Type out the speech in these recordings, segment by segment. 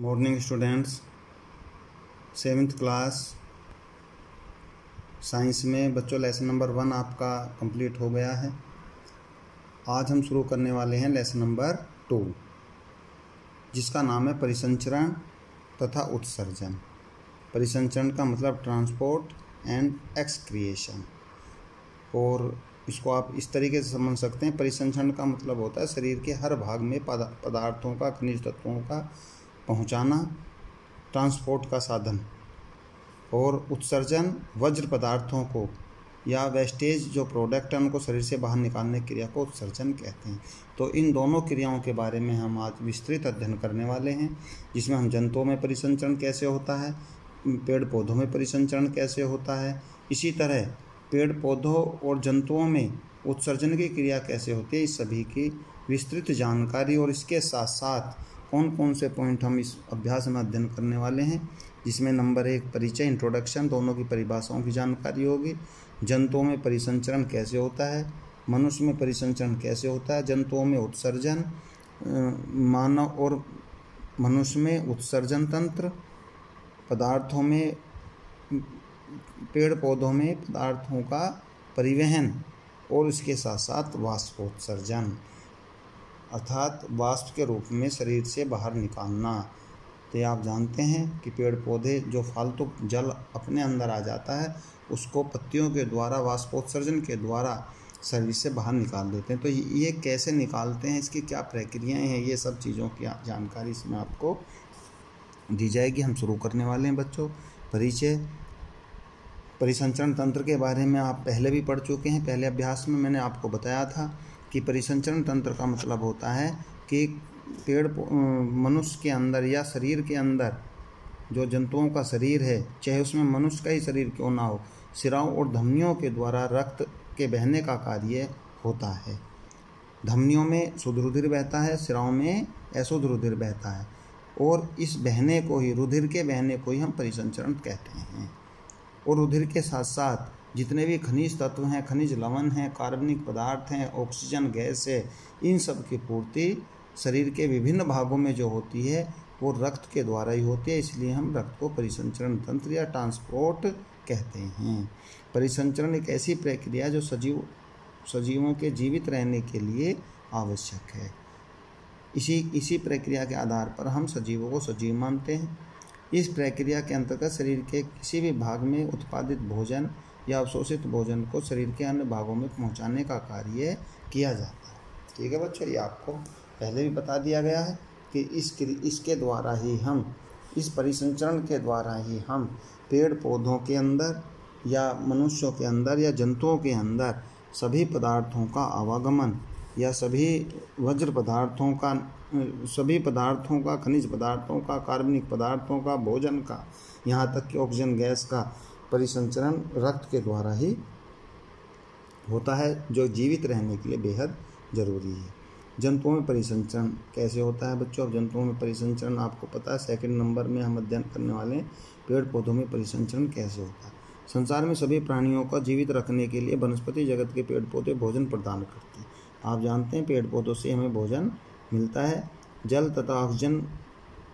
Morning students seventh class science में बच्चों lesson number one आपका कंप्लीट हो गया है। आज हम शुरू करने वाले हैं लेसन नंबर टू जिसका नाम है परिसंचरण तथा उत्सर्जन। परिसंचरण का मतलब ट्रांसपोर्ट एंड एक्सक्रिएशन और इसको आप इस तरीके से समझ सकते हैं। परिसंचरण का मतलब होता है शरीर के हर भाग में पदार्थों का, खनिज तत्वों का पहुंचाना ट्रांसपोर्ट का साधन और उत्सर्जन वज्र पदार्थों को या वेस्टेज जो प्रोडक्ट है उनको शरीर से बाहर निकालने क्रिया को उत्सर्जन कहते हैं। तो इन दोनों क्रियाओं के बारे में हम आज विस्तृत अध्ययन करने वाले हैं, जिसमें हम जंतुओं में परिसंचरण कैसे होता है, पेड़ पौधों में परिसंचरण कैसे होता है, इसी तरह पेड़ पौधों और जंतुओं में उत्सर्जन की क्रिया कैसे होती है, इस सभी की विस्तृत जानकारी और इसके साथ साथ कौन कौन से पॉइंट हम इस अभ्यास में अध्ययन करने वाले हैं, जिसमें नंबर एक परिचय इंट्रोडक्शन दोनों की परिभाषाओं की जानकारी होगी, जंतुओं में परिसंचरण कैसे होता है, मनुष्य में परिसंचरण कैसे होता है, जंतुओं में उत्सर्जन मानव और मनुष्य में उत्सर्जन तंत्र, पदार्थों में पेड़ पौधों में पदार्थों का परिवहन, और इसके साथ साथ वाष्पोत्सर्जन। अर्थात वाष्प के रूप में शरीर से बाहर निकालना। तो आप जानते हैं कि पेड़ पौधे जो फालतू जल अपने अंदर आ जाता है, उसको पत्तियों के द्वारा, वाष्पोत्सर्जन के द्वारा शरीर से बाहर निकाल देते हैं। तो ये कैसे निकालते हैं, इसकी क्या प्रक्रियाएँ हैं, ये सब चीज़ों की जानकारी इसमें आपको दी जाएगी। हम शुरू करने वाले हैं बच्चों। परिचय। परिसंचरण तंत्र के बारे में आप पहले भी पढ़ चुके हैं, पहले अभ्यास में मैंने आपको बताया था। कि परिसंचरण तंत्र का मतलब होता है कि पेड़ मनुष्य के अंदर या शरीर के अंदर जो जंतुओं का शरीर है, चाहे उसमें मनुष्य का ही शरीर क्यों ना हो, सिराओं और धमनियों के द्वारा रक्त के बहने का कार्य होता है। धमनियों में शुद्ध रुधिर बहता है, सिराओं में अशुद्ध रुधिर बहता है, और इस बहने को ही, रुधिर के बहने को ही हम परिसंचरण कहते हैं। और रुधिर के साथ साथ जितने भी खनिज तत्व हैं, खनिज लवण हैं, कार्बनिक पदार्थ हैं, ऑक्सीजन, गैस है, इन सब की पूर्ति शरीर के विभिन्न भागों में जो होती है, वो रक्त के द्वारा ही होती है, इसलिए हम रक्त को परिसंचरण तंत्र या ट्रांसपोर्ट कहते हैं। परिसंचरण एक ऐसी प्रक्रिया जो सजीव, सजीवों के जीवित रहने के लिए आवश्यक है। इसी इसी प्रक्रिया के आधार पर हम सजीवों को सजीव मानते हैं। इस प्रक्रिया के अंतर्गत शरीर के किसी भी भाग में उत्पादित भोजन या अवशोषित भोजन को शरीर के अन्य भागों में पहुँचाने का कार्य किया जाता है। ठीक है बच्चों, ये आपको पहले भी बता दिया गया है कि इस इसके द्वारा ही हम, इस परिसंचरण के द्वारा ही हम पेड़ पौधों के अंदर या मनुष्यों के अंदर या जंतुओं के अंदर सभी पदार्थों का आवागमन या सभी वज्र पदार्थों का, सभी पदार्थों का, खनिज पदार्थों का, कार्बनिक पदार्थों का, भोजन का, यहाँ तक कि ऑक्सीजन, गैस का परिसंचरण रक्त के द्वारा ही होता है, जो जीवित रहने के लिए बेहद ज़रूरी है। जंतुओं में परिसंचरण कैसे होता है बच्चों? अब जंतुओं में परिसंचरण आपको पता है सेकंड नंबर में हम अध्ययन करने वाले हैं, पेड़ पौधों में परिसंचरण कैसे होता है। संसार में सभी प्राणियों का जीवित रखने के लिए वनस्पति जगत के पेड़ पौधे भोजन प्रदान करते हैं। आप जानते हैं, पेड़ पौधों से हमें भोजन मिलता है। जल तथा ऑक्सीजन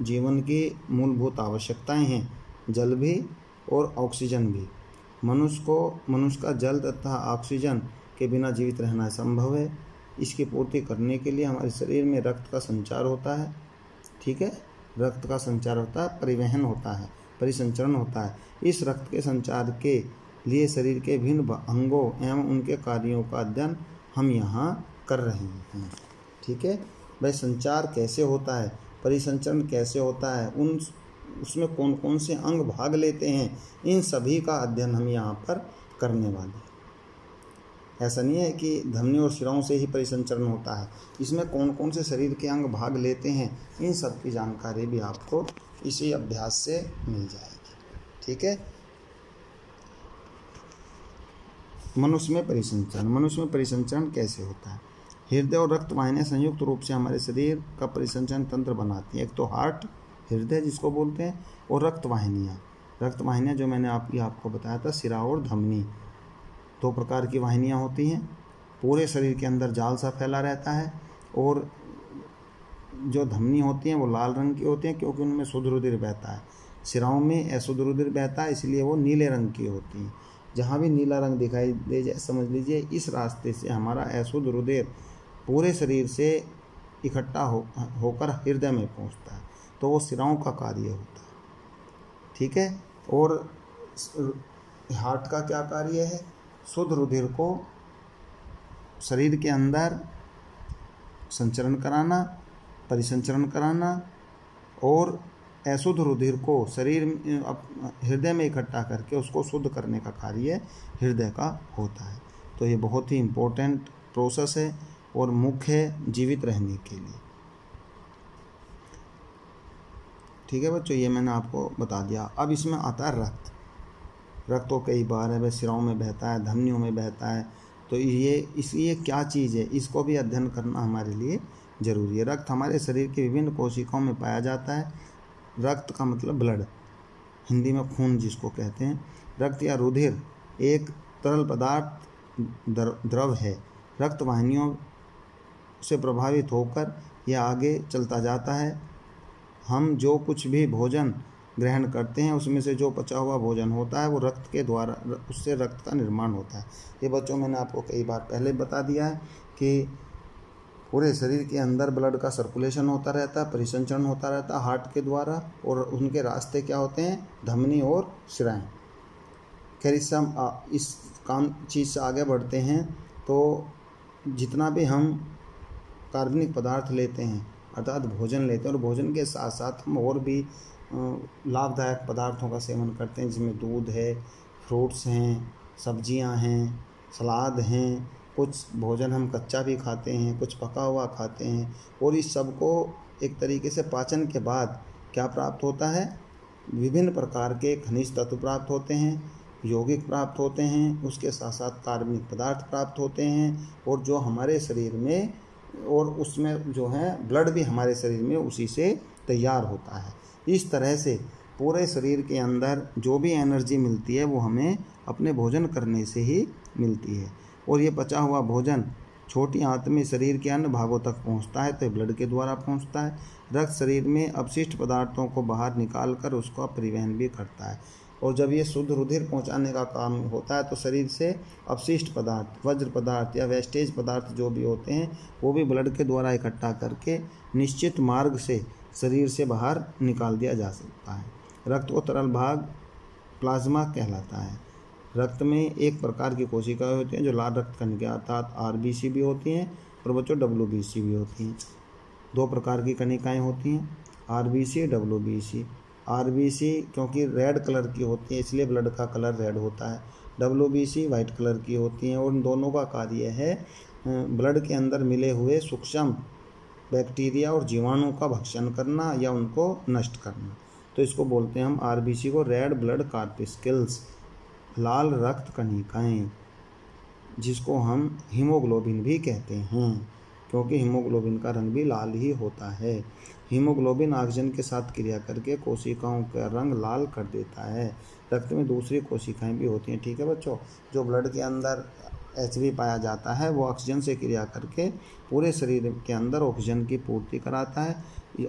जीवन की मूलभूत आवश्यकताएँ हैं। जल भी और ऑक्सीजन भी। मनुष्य को, मनुष्य का जल तथा ऑक्सीजन के बिना जीवित रहना संभव है। इसकी पूर्ति करने के लिए हमारे शरीर में रक्त का संचार होता है। ठीक है? रक्त का संचार होता है, परिवहन होता है, परिसंचरण होता है। इस रक्त के संचार के लिए शरीर के भिन्न अंगों एवं उनके कार्यों का अध्ययन हम यहाँ कर रहे हैं। ठीक है? भाई संचार कैसे होता है? परिसंचरण कैसे होता है? उन उसमें कौन कौन से अंग भाग लेते हैं, इन सभी का अध्ययन हम यहाँ पर करने वाले हैं। ऐसा नहीं है कि धमनी और शिराओं से ही परिसंचरण होता है, इसमें कौन कौन से शरीर के अंग भाग लेते हैं, इन सब की जानकारी भी आपको इसी अभ्यास से मिल जाएगी। ठीक है? मनुष्य में परिसंचरण, मनुष्य में परिसंचरण कैसे होता है? हृदय और रक्त वाहिनियाँ संयुक्त रूप से हमारे शरीर का परिसंचरण तंत्र बनाती हैं। एक तो हार्ट हृदय जिसको बोलते हैं, और रक्त वाहिनियाँ रक्त वाहिनियाँ जो मैंने आप आपको बताया था, सिरा और धमनी। दो प्रकार की वाहिनियाँ होती हैं। पूरे शरीर के अंदर जाल सा फैला रहता है, और जो धमनी होती हैं, वो लाल रंग की होती हैं, क्योंकि उनमें शुद्ध रुधिर बहता है। सिराओं में अशुद्ध रुधिर बहता है, इसलिए वो नीले रंग की होती हैं। जहाँ भी नीला रंग दिखाई दे जाए, समझ लीजिए, इस रास्ते से हमारा अशुद्ध रुधिर पूरे शरीर से इकट्ठा हो, होकर हृदय में पहुँचता है। तो वो सिराओं का कार्य होता है। ठीक है? और हार्ट का क्या कार्य है? शुद्ध रुधिर को शरीर के अंदर संचरण कराना, परिसंचरण कराना और अशुद्ध रुधिर को शरीर हृदय में इकट्ठा करके उसको शुद्ध करने का कार्य हृदय का होता है। तो ये बहुत ही इम्पोर्टेंट प्रोसेस है और मुख्य जीवित रहने के लिए। ठीक है बच्चों, ये मैंने आपको बता दिया। अब इसमें आता है रक्त। रक्त तो कई बार है वह सिराओं में बहता है, धमनियों में बहता है। तो ये, इस, ये क्या चीज़ है? इसको भी अध्ययन करना हमारे लिए ज़रूरी है। रक्त हमारे शरीर के विभिन्न कोशिकाओं में पाया जाता है। रक्त का मतलब ब्लड, हिंदी में खून जिसको कहते हैं। रक्त या रुधिर एक तरल पदार्थ द्रव है। रक्त वाहिनियों से प्रभावित होकर यह आगे चलता जाता है। हम जो कुछ भी भोजन ग्रहण करते हैं, उसमें से जो पचा हुआ भोजन होता है, वो रक्त के द्वारा, उससे रक्त का निर्माण होता है। ये बच्चों, मैंने आपको कई बार पहले बता दिया है कि पूरे शरीर के अंदर ब्लड का सर्कुलेशन होता रहता है, परिसंचरण होता रहता है हार्ट के द्वारा, और उनके रास्ते क्या होते हैं? धमनी और सिराएँ। खैर इससे हम इस काम, चीज़ से आगे बढ़ते हैं तो जितना भी हम कार्बनिक पदार्थ लेते हैं अर्थात भोजन लेते हैं और भोजन के साथ साथ हम और भी लाभदायक पदार्थों का सेवन करते हैं, जिसमें दूध है, फ्रूट्स हैं, सब्ज़ियाँ हैं, सलाद हैं, कुछ भोजन हम कच्चा भी खाते हैं, कुछ पका हुआ खाते हैं और इस सबको एक तरीके से पाचन के बाद क्या प्राप्त होता है? विभिन्न प्रकार के खनिज तत्व प्राप्त होते हैं, यौगिक प्राप्त होते हैं, उसके साथ साथ कार्बनिक पदार्थ प्राप्त होते हैं और जो हमारे शरीर में और उसमें जो है ब्लड भी हमारे शरीर में उसी से तैयार होता है। इस तरह से पूरे शरीर के अंदर जो भी एनर्जी मिलती है, वो हमें अपने भोजन करने से ही मिलती है। और ये पचा हुआ भोजन छोटी आंत में शरीर के अन्य भागों तक पहुँचता है तो ब्लड के द्वारा पहुँचता है। रक्त शरीर में अपशिष्ट पदार्थों को बाहर निकाल कर उसका परिवहन भी करता है। और जब ये शुद्ध रुधिर पहुँचाने का काम होता है तो शरीर से अपशिष्ट पदार्थ, वज्र पदार्थ या वेस्टेज पदार्थ जो भी होते हैं, वो भी ब्लड के द्वारा इकट्ठा करके निश्चित मार्ग से शरीर से बाहर निकाल दिया जा सकता है। रक्त को तरल भाग प्लाज्मा कहलाता है। रक्त में एक प्रकार की कोशिकाएँ होती हैं जो लाल रक्त कणिका अर्थात आरबीसी भी होती हैं और बच्चों डब्ल्यू भी होती हैं। दो प्रकार की कणिकाएँ होती हैं R B C W B C R B C क्योंकि रेड कलर की होती है, इसलिए ब्लड का कलर रेड होता है। W B C white colour की होती हैं, और उन दोनों का कार्य है ब्लड के अंदर मिले हुए सूक्ष्म बैक्टीरिया और जीवाणु का भक्षण करना या उनको नष्ट करना। तो इसको बोलते हैं हम आरबीसी को रेड ब्लड कार्पिस्किल्स लाल रक्त कणिकाएँ, जिसको हम हीमोग्लोबिन भी कहते हैं, क्योंकि हीमोग्लोबिन का रंग भी लाल ही होता है। हीमोग्लोबिन ऑक्सीजन के साथ क्रिया करके कोशिकाओं का रंग लाल कर देता है। रक्त में दूसरी कोशिकाएँ भी होती हैं, ठीक है बच्चों? जो ब्लड के अंदर एच पाया जाता है, वो ऑक्सीजन से क्रिया करके पूरे शरीर के अंदर ऑक्सीजन की पूर्ति कराता है।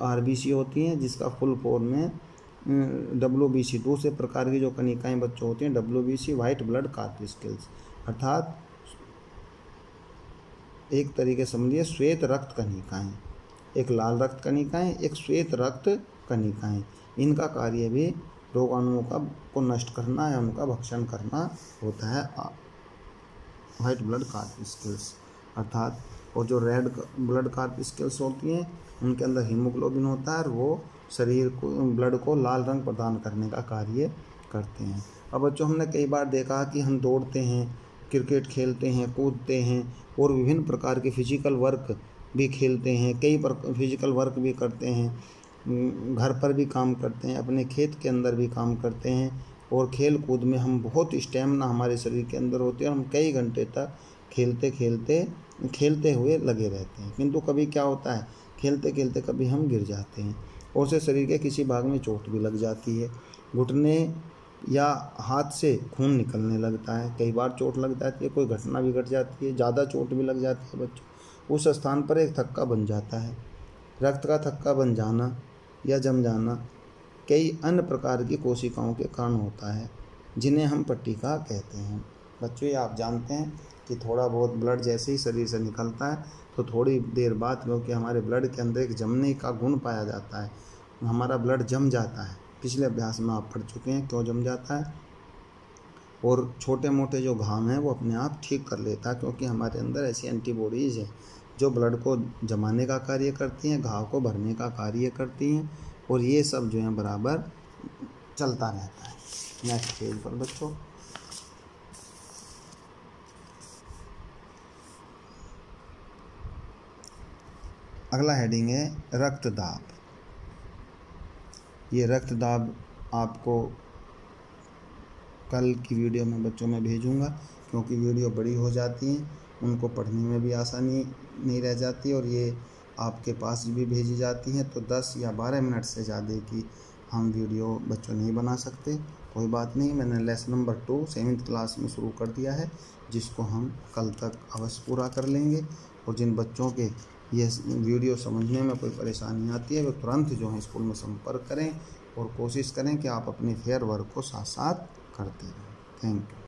आर होती हैं, जिसका फुल फॉर्म में डब्ल्यू बी सी दूसरे प्रकार की जो कनिकाएँ बच्चों होती हैं W B C white blood corpuscles अर्थात एक तरीके समझिए, श्वेत रक्त कनिकाएँ एक लाल रक्त कनिकाएँ एक श्वेत रक्त कनिकाएँ इनका कार्य भी रोगाणुओं का, को नष्ट करना या उनका भक्षण करना होता है। वाइट ब्लड स्किल्स अर्थात और जो रेड ब्लड स्किल्स होती हैं, उनके अंदर हीमोग्लोबिन होता है और वो शरीर को ब्लड को लाल रंग प्रदान करने का कार्य करते हैं। अब बच्चों, हमने कई बार देखा कि हम दौड़ते हैं, क्रिकेट खेलते हैं, कूदते हैं और विभिन्न प्रकार के फ़िज़िकल वर्क भी खेलते हैं, कई पर फ़िज़िकल वर्क भी करते हैं घर पर भी काम करते हैं, अपने खेत के अंदर भी काम करते हैं और खेल कूद में हम बहुत स्टेमिना हमारे शरीर के अंदर होते हैं हम कई घंटे तक खेलते खेलते खेलते हुए लगे रहते हैं। किंतु कभी क्या होता है, खेलते खेलते कभी हम गिर जाते हैं और से शरीर के किसी भाग में चोट भी लग जाती है। घुटने या हाथ से खून निकलने लगता है, कई बार चोट लग जाती है कोई घटना भी घट जाती है, ज़्यादा चोट भी लग जाती है बच्चों उस स्थान पर एक थक्का बन जाता है। रक्त का थक्का बन जाना या जम जाना कई अन्य प्रकार की कोशिकाओं के कारण होता है, जिन्हें हम पट्टिका कहते हैं। बच्चों, ये आप जानते हैं कि थोड़ा बहुत ब्लड जैसे ही शरीर से निकलता है तो थोड़ी देर बाद क्योंकि हमारे ब्लड के अंदर एक जमने का गुण पाया जाता है, हमारा ब्लड जम जाता है। पिछले अभ्यास में आप पढ़ चुके हैं, क्यों जम जाता है? और छोटे मोटे जो घाव हैं वो अपने आप ठीक कर लेता है क्योंकि हमारे अंदर ऐसी एंटीबॉडीज़ हैं, जो ब्लड को जमाने का कार्य करती हैं, घाव को भरने का कार्य करती हैं, और ये सब जो है बराबर चलता रहता है। नेक्स्ट पेज पर बच्चों। अगला हेडिंग है रक्त दाब ये रक्त दाब आपको कल की वीडियो में बच्चों में भेजूँगा, क्योंकि वीडियो बड़ी हो जाती हैं, उनको पढ़ने में भी आसानी नहीं रह जाती और ये आपके पास भी भेजी जाती हैं तो 10 या 12 मिनट से ज़्यादा की हम वीडियो बच्चों नहीं बना सकते। कोई बात नहीं, मैंने lesson number two seventh class में शुरू कर दिया है, जिसको हम कल तक अवश्य पूरा कर लेंगे। और जिन बच्चों के ये वीडियो समझने में कोई परेशानी आती है, वो तुरंत जो है स्कूल में संपर्क करें और कोशिश करें कि आप अपने फेयर वर्क को साथ साथ करते रहें थैंक यू